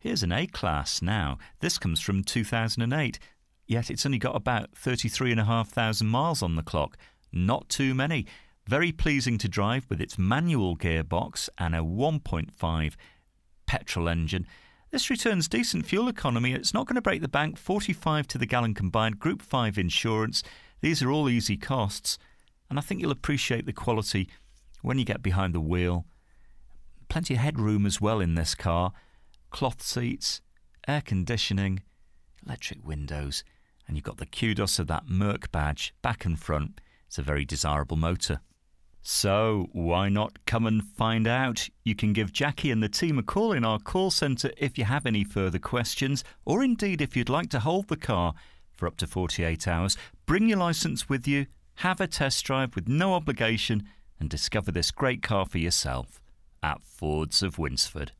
Here's an A class now. This comes from 2008, yet it's only got about 33,500 miles on the clock. Not too many. Very pleasing to drive with its manual gearbox and a 1.5 petrol engine. This returns decent fuel economy. It's not going to break the bank. 45 to the gallon combined, Group 5 insurance. These are all easy costs. And I think you'll appreciate the quality when you get behind the wheel. Plenty of headroom as well in this car. Cloth seats, air conditioning, electric windows, and you've got the kudos of that Merc badge back and front. It's a very desirable motor. So, why not come and find out? You can give Jackie and the team a call in our call centre if you have any further questions, or indeed if you'd like to hold the car for up to 48 hours. Bring your licence with you, have a test drive with no obligation, and discover this great car for yourself at Fords of Winsford.